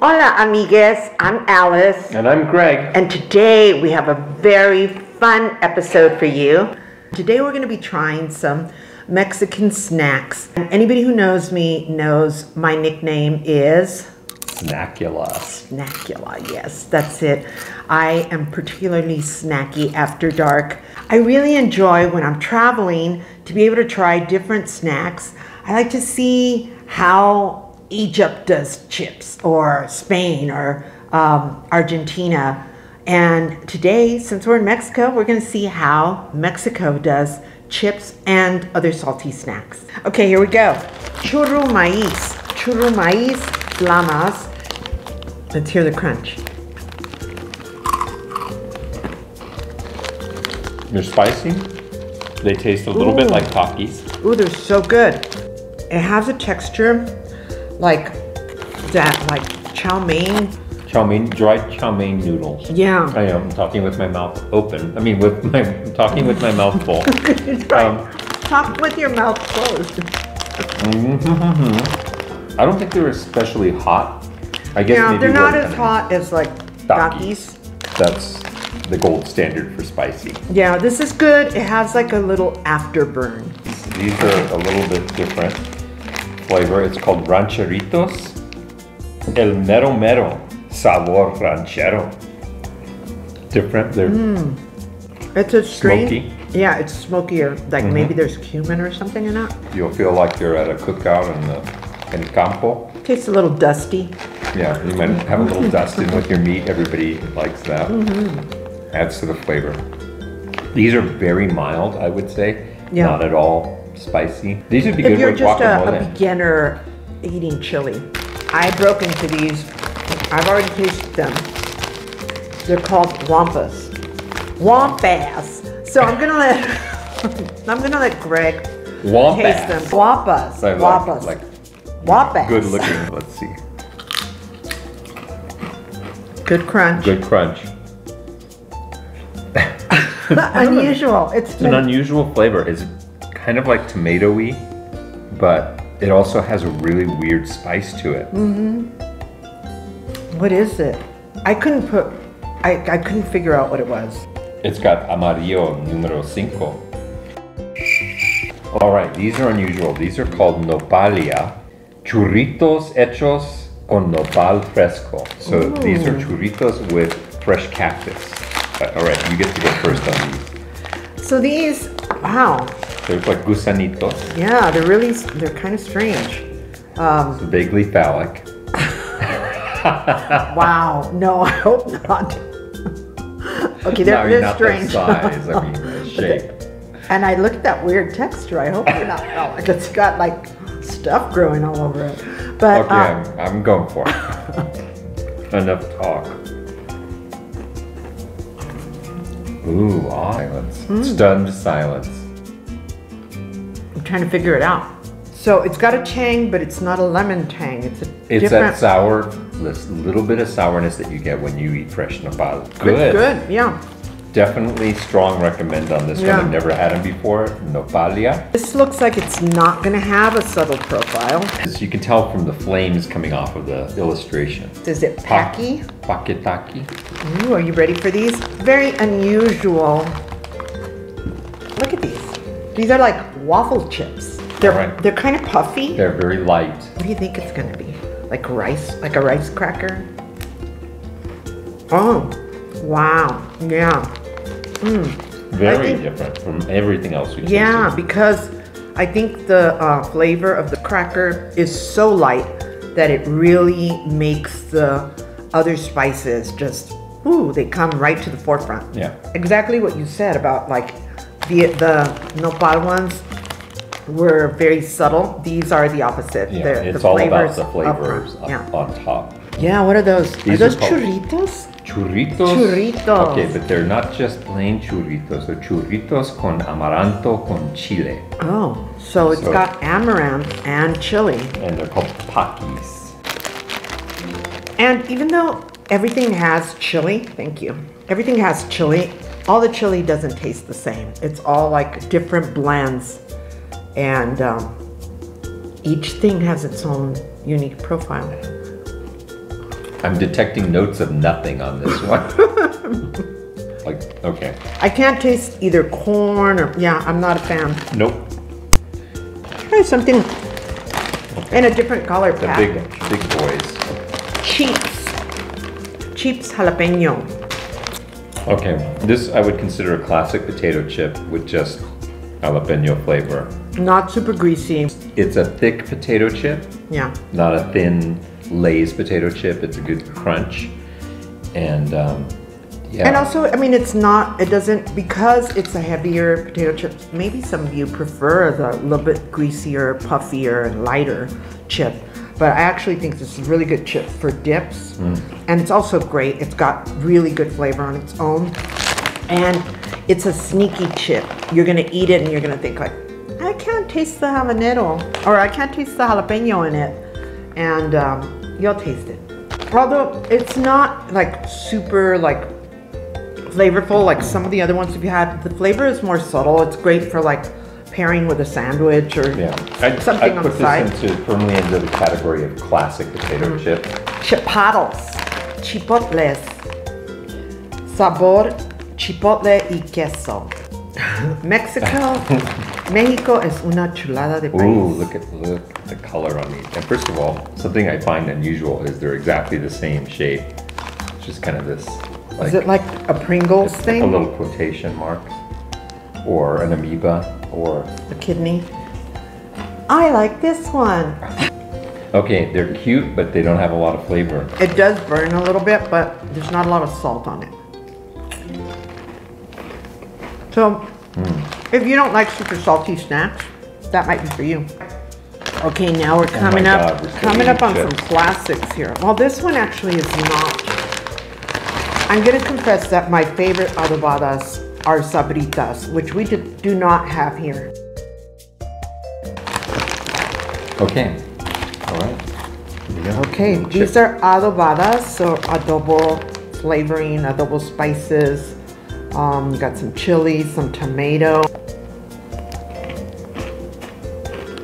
Hola, amigues. I'm Alice. And I'm Greg. And today we have a very fun episode for you. Today we're going to be trying some Mexican snacks. And anybody who knows me knows my nickname is Snackula. Snackula. Yes, that's it. I am particularly snacky after dark. I really enjoy when I'm traveling to be able to try different snacks. I like to see how Egypt does chips, or Spain, or um, Argentina. And today, since we're in Mexico, we're going to see how Mexico does chips and other salty snacks. Okay, here we go. Churrumais. Churro maíz flamas. Let's hear the crunch. They're spicy. They taste a little bit like Takis. Ooh, they're so good. It has a texture like that, like chow mein. Chow mein, dried chow mein noodles. Yeah. I am talking with my mouth open. I mean, with my I'm talking with my mouth full. Um, Talk with your mouth closed. I don't think they're especially hot. I guess Yeah, maybe they're not as hot as like. Takis. That's the gold standard for spicy. Yeah, this is good. It has like a little afterburn. These are a little bit different flavor. It's called rancheritos. El mero mero sabor ranchero. Different. They're It's a strange. Smoky. Yeah, it's smokier. Like Mm-hmm. maybe there's cumin or something in it. You'll feel like you're at a cookout in the in campo. Tastes a little dusty. Yeah, you might have a little dust in with your meat. Everybody likes that. Mm-hmm. Adds to the flavor. These are very mild, I would say. Yeah. Not at all spicy. These would be If good you're just a, beginner eating chili, I broke into these. I've already tasted them. They're called wampas. Wampas. So I'm gonna let I'm gonna let Greg Wampas. taste them. Wampas. Like- Wampas. like Wampas. good looking. Let's see. Good crunch. Good crunch. Unusual. It's It's an unusual flavor. It's kind of like tomatoey, but it also has a really weird spice to it. Mm-hmm. what is it? I couldn't put. I, I couldn't figure out what it was. It's got amarillo numero cinco. All right, these are unusual. These are called nopalia, churritos hechos con nopal fresco. So these are churritos with fresh cactus. All right, you get to go first on these. So these, wow, They're like gusanitos, yeah, they're really they're kind of strange. Um, vaguely phallic. wow, no, I hope not. okay, they're, they're not strange. the size. I mean, shape. And I look at that weird texture. I hope you're not. Like it's got like stuff growing all over it. But Okay, um, I'm, I'm going for it. Enough talk. Ooh, silence. Hmm. Stunned silence. I'm trying to figure it out. So it's got a tang, but it's not a lemon tang. It's a It's different. that sour, this little bit of sourness that you get when you eat fresh nopal. It's Good. good. Yeah. Definitely strong recommend on this Yeah. one. I've never had them before. Nopalia. This looks like it's not going to have a subtle profile. As you can tell from the flames coming off of the illustration. Is it packy? Paketaki. Ooh, are you ready for these? Very unusual. These. Are like waffle chips. They're Right. they're kind of puffy. They're very light. What do you think it's gonna be? Like rice, like a rice cracker? Oh, wow. Yeah. Very think- different from everything else we've Yeah, because I think the uh, flavor of the cracker is so light that it really makes the other spices just, ooh, they come right to the forefront. Yeah. Exactly what you said about like the the nopal ones were very subtle. These are the opposite. Yeah, They're- it's the all about the flavors up Yeah. on top. Yeah, what are those? These are are those called- churritos? Churritos. Churritos. Okay, but they're not just plain churritos. They're churritos con amaranto con chile. Oh, so it's So- got amaranth and chili. And they're called pakis. And even though everything has chili, thank you. Everything has chili. All the chili doesn't taste the same. It's all like different blends, and um, each thing has its own unique profile. I'm detecting notes of nothing on this one. like, okay. I can't taste either corn or, yeah, I'm not a fan. Nope. Try something in a different color The pack. big, big boys. Cheeps. Cheeps jalapeno. Okay, this I would consider a classic potato chip with just jalapeno flavor. Not super greasy. It's a thick potato chip, Yeah. not a thin Lay's potato chip. It's a good crunch. And um, yeah. And also, I mean, it's not, it doesn't, because it's a heavier potato chip, maybe some of you prefer the little bit greasier, puffier, and lighter chip. But I actually think this is a really good chip for dips. And it's also great. It's got really good flavor on its own. And it's a sneaky chip. You're gonna eat it and you're gonna think like, I can't taste the habanero, or I can't taste the jalapeno in it. And um, you'll taste it. Although it's not like super like flavorful like some of the other ones we've had. The flavor is more subtle. It's great for like pairing with a sandwich or yeah. I'd, something I'd on put the side. this into firmly into the category of classic potato Mm. chip. Chipotles, chipotles, sabor chipotle y queso. Mexico, Mexico es una chulada de Ooh, país. look at look at the color on these. And first of all, something I find unusual is they're exactly the same shape. It's just kind of this like Is it like a Pringles thing? a little quotation mark or an amoeba or A kidney. I like this one. okay, they're cute, but they don't have a lot of flavor. It does burn a little bit, but there's not a lot of salt on it. So, hmm. if you don't like super salty snacks, that might be for you. Okay, now we're oh coming Oh up, God, we're coming up on some chips. classics here. Well, this one actually is not. I'm gonna confess that my favorite adobadas are sabritas, which we do, do not have here. Okay. All right. Here we go. Okay, Little these are adobadas, so adobo flavoring, adobo spices. Um, got some chili, some tomato.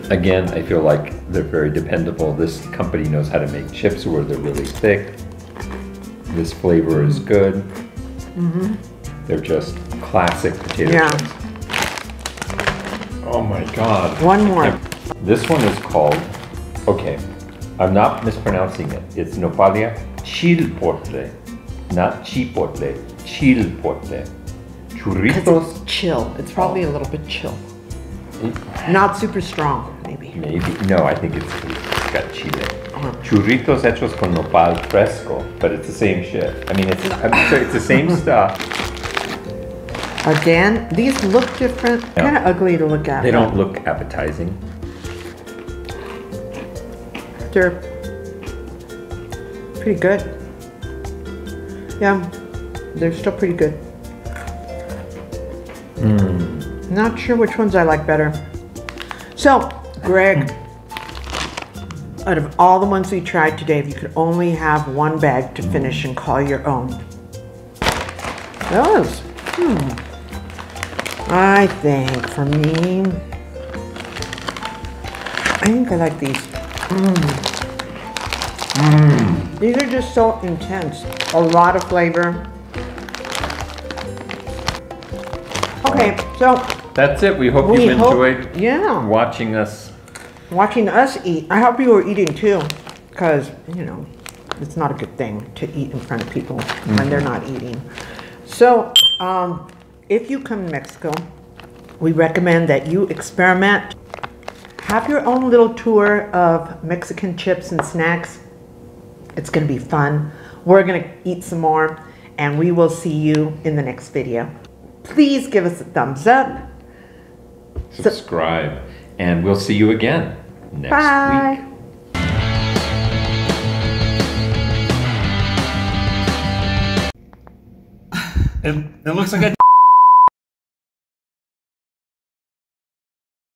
Again, I feel like they're very dependable. This company knows how to make chips where they're really thick. This flavor is good. They're just classic potato Yeah. chips. Oh my god. One more. This one is called, okay, I'm not mispronouncing it. It's Nopalia chilpotle, not chipotle, chilpotle. Churritos, It's Chill. It's probably a little bit chill. Not super strong, maybe. maybe, no, I think it's, it's got chile. Uh-huh. Churritos hechos con nopal fresco, but it's the same shit. I mean, it's, I'm sorry, it's the same stuff. Again, these look different. Yeah. Kind of ugly to look at. They don't look appetizing. They're pretty good. Yeah, they're still pretty good. Not sure which ones I like better. So, Greg, out of all the ones we tried today, if you could only have one bag to finish and call your own, those, hmm. I think for me, I think I like these. These are just so intense. A lot of flavor. Okay, so That's it. We hope we you hope, enjoyed yeah, watching us. watching us eat. I hope you were eating too, because you know it's not a good thing to eat in front of people when they're not eating. So, um, if you come to Mexico, we recommend that you experiment. Have your own little tour of Mexican chips and snacks. It's going to be fun. We're going to eat some more, and we will see you in the next video. Please give us a thumbs up. subscribe, and we'll see you again next Bye. week. It, it looks like a